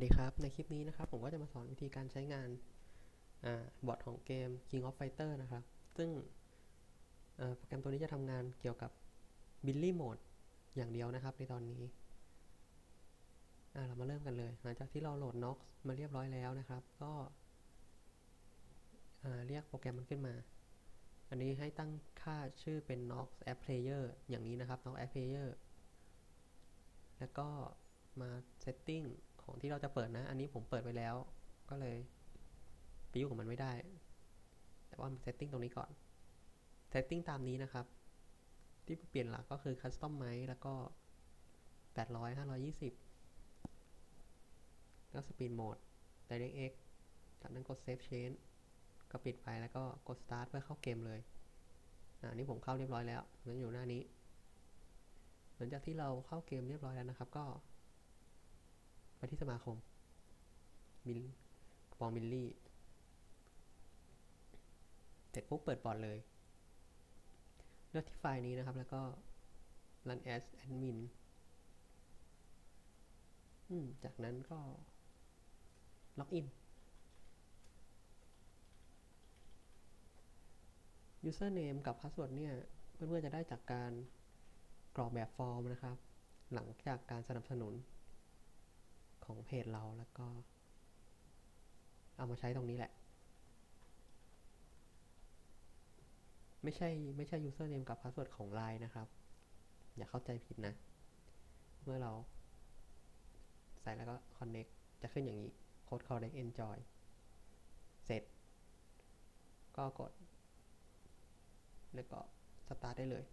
สดีครับ ในคลิปนี้นะครับ ผมก็จะมาสอนวิธีการใช้งานบอทของเกม King of Fighter นะครับ ซึ่งโปรแกรมตัวนี้จะทำงานเกี่ยวกับ Billy Mode อย่างเดียวนะครับ ในตอนนี้เรามาเริ่มกันเลย หลังจากที่เราโหลด Nox มาเรียบร้อยแล้วนะครับ ก็เรียกโปรแกรมมันขึ้นมา อันนี้ให้ตั้งค่าชื่อเป็น Nox App Player อย่างนี้นะครับ Nox App Player แล้วก็มา Setting ของที่เราจะเปิดนะ อันนี้ผมเปิดไปแล้ว ก็เลยไปยุ่งกับมันไม่ได้ แต่ว่า setting ตรงนี้ก่อน setting ตามนี้นะครับ ที่เปลี่ยนหลักก็คือ Custom ไมแล้วก็ 800 520 แล้ว Speed Mode DirectX จากนั้นกด Save Change ก็ปิดไปแล้วก็กด Start เพื่อเข้าเกมเลยอันนี้ผมเข้าเรียบร้อยแล้วนั้นอยู่หน้านี้ หลังจากที่เราเข้าเกมเรียบร้อยแล้วนะครับ ก็ ไปที่สมาคมมิลปองมิลลี่เสร็จปุ๊บเปิดบอร์ดเลย เลือกที่ไฟล์นี้นะครับ แล้วก็ run as admin อืมจากนั้นก็ล็อกอิน username กับ password เนี่ย เพื่อนๆจะได้จากการกรอกแบบฟอร์มนะครับ หลังจากการสนับสนุน ของเพจเราแล้วก็ เอามาใช้ตรงนี้แหละ ไม่ใช่ไม่ใช่ username กับ password ของ Line นะครับ อย่าเข้าใจผิดนะ เมื่อเราใส่แล้วก็ connect จะขึ้นอย่างนี้ code connect enjoy เสร็จ ก็กด แล้วก็ start ได้เลย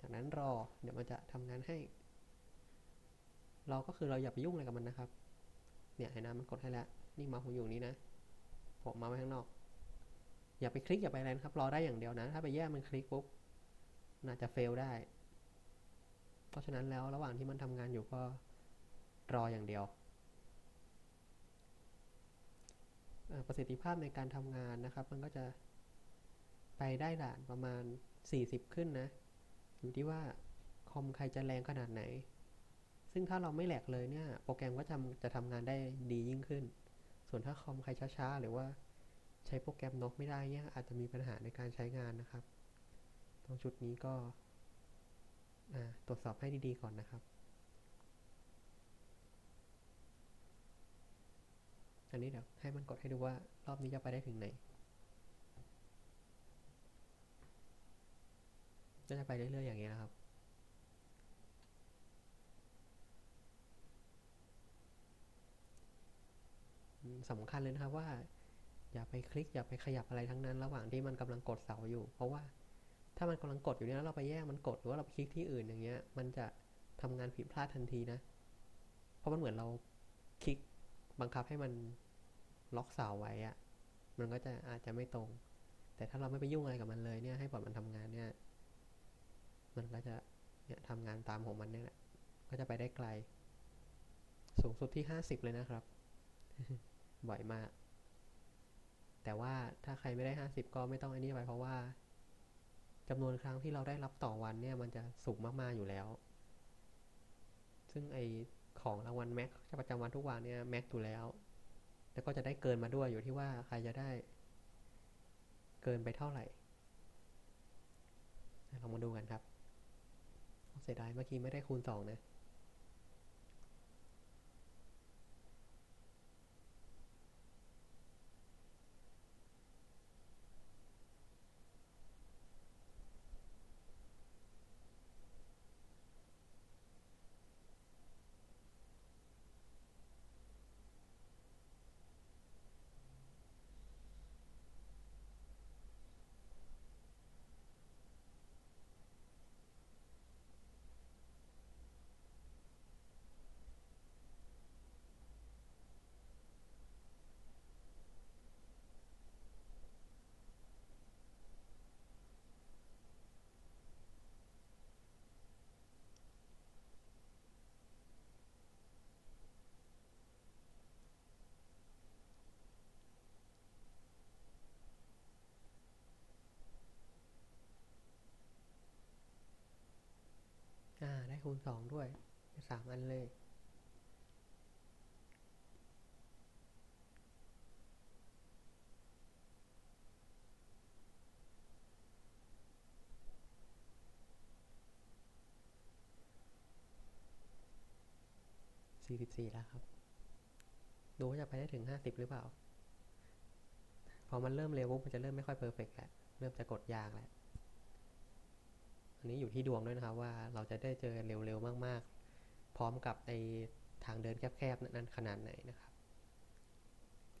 จากนั้นรอ เดี๋ยวมันจะทำงานให้ เราก็คือเราอย่าไปยุ่งอะไรกับมันนะครับ เนี่ยเห็นนะมันกดให้แล้ว นี่มาผมอยู่นี้นะผมมาไว้ข้างนอก อย่าไปคลิกอย่าไปอะไรนะครับ รอได้อย่างเดียวนะ ถ้าไปแย่มันคลิกปุ๊บน่าจะเฟลได้ เพราะฉะนั้นแล้วระหว่างที่มันทำงานอยู่ก็รออย่างเดียวประสิทธิภาพในการทำงานนะครับ มันก็จะไปได้ด่านประมาณ 40 ขึ้นนะ อยู่ที่ว่าคอมใครจะแรงขนาดไหน ซึ่งถ้าเราไม่แหลกเลยเนี่ย โปรแกรมก็จะจะทำงานได้ดียิ่งขึ้น ส่วนถ้าคอมใครช้าๆ หรือว่าใช้โปรแกรมนกไม่ได้เนี่ยอาจจะมีปัญหาในการใช้งานนะครับ ตรงชุดนี้ก็ตรวจสอบให้ดีๆก่อนนะครับ อันนี้เดี๋ยวให้มันกดให้ดูว่ารอบนี้จะไปได้ถึงไหนก็จะไปเรื่อยๆอย่างนี้นะครับ สำคัญเลยนะครับว่า อย่าไปคลิกอย่าไปขยับอะไรทั้งนั้น ระหว่างที่มันกำลังกดเสาอยู่ เพราะว่าถ้ามันกำลังกดอยู่เนี่ยแล้วเราไปแย่งมันกดหรือว่าเราคลิกที่อื่นอย่างเงี้ย มันจะทำงานผิดพลาดทันทีนะ เพราะมันเหมือนเราคลิกบังคับให้มันล็อกเสาไว้อะมันก็จะอาจจะไม่ตรง แต่ถ้าเราไม่ไปยุ่งอะไรกับมันเลยเนี่ยให้ปล่อยมันทำงานเนี่ย มันก็จะเนี่ยทำงานตามของมันเนี่ยแหละก็จะไปได้ไกล สูงสุดที่ห้าสิบเลยนะครับ บ่อยมาก แต่ว่าถ้าใครไม่ได้ห้าสิบก็ไม่ต้องอันนี้ไปเพราะว่าจำนวนครั้งที่เราได้รับต่อวันเนี่ยมันจะสูงมากๆอยู่แล้ว ซึ่งไอของรางวัลแม็กประจำวันทุกวันเนี่ยแม็กอยู่แล้ว แล้วก็จะได้เกินมาด้วยอยู่ที่ว่าใครจะได้ เกินไปเท่าไหร่ลองมาดูกันครับเสียดายเมื่อกี้ไม่ได้คูณสองนะ คูณสองด้วยสามอันเลย สี่สิบสี่แล้วครับ ดูว่าจะไปได้ถึงห้าสิบหรือเปล่า พอมันเริ่มเร็วปุ๊บมันจะเริ่มไม่ค่อยเพอร์เฟกต์แล้ว เริ่มจะกดยากแล้ว อันนี้อยู่ที่ดวงด้วยนะครับว่าเราจะได้เจอเร็วๆมากๆ พร้อมกับไอทางเดินแคบๆนั้นขนาดไหนนะครับ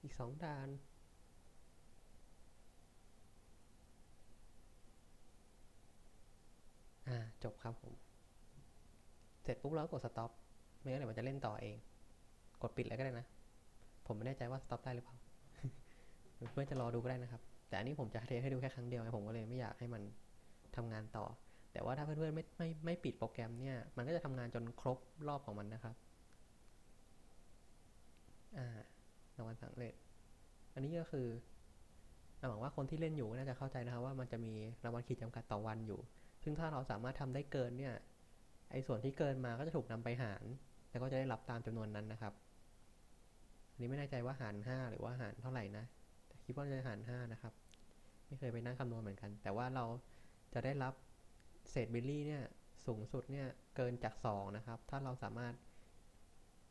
อีกสองด่านอ่าจบครับผม เสร็จปุ๊บเราก็กด stop ไม่งั้นเดี๋ยวมันจะเล่นต่อเอง กดปิดเลยก็ได้นะ ผมไม่แน่ใจว่า stop ได้หรือเปล่า เพื่อนจะรอดูก็ได้นะครับ แต่อันนี้ผมจะเทสให้ดูแค่ครั้งเดียวไงผมก็เลยไม่อยากให้มันทำงานต่อ แต่ว่าถ้าเพื่อนๆไม่ไม่ไม่ปิดโปรแกรมเนี่ย มันก็จะทำงานจนครบรอบของมันนะครับ อ่ารางวัลสำเร็จ อันนี้ก็คือหวังว่าคนที่เล่นอยู่ก็น่าจะเข้าใจนะครับว่ามันจะมีรางวัลขีดจำกัดต่อวันอยู่ ซึ่งถ้าเราสามารถทำได้เกินเนี่ย ไอ้ส่วนที่เกินมาก็จะถูกนำไปหาร แล้วก็จะได้รับตามจำนวนนั้นนะครับ อันนี้ไม่แน่ใจว่าหารห้าหรือว่าหารเท่าไหร่นะแต่คิดว่าจะหารห้านะครับ ไม่เคยไปนั่งคำนวณเหมือนกัน แต่ว่าเราจะได้รับ เศษบิลลี่เนี่ยสูงสุดเนี่ยเกินจากสองนะครับ ถ้าเราสามารถ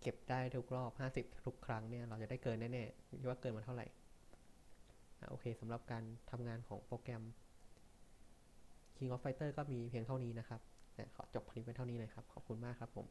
เก็บได้ทุกรอบห้าสิบทุกครั้งเนี่ยเราจะได้เกินแน่ๆคิดว่าเกินมาเท่าไหร่อะโอเคสำหรับการทำงานของโปรแกรม King of Fighter ก็มีเพียงเท่านี้นะครับขอจบคลิปไว้เท่านี้เลยครับ ขอบคุณมากครับผม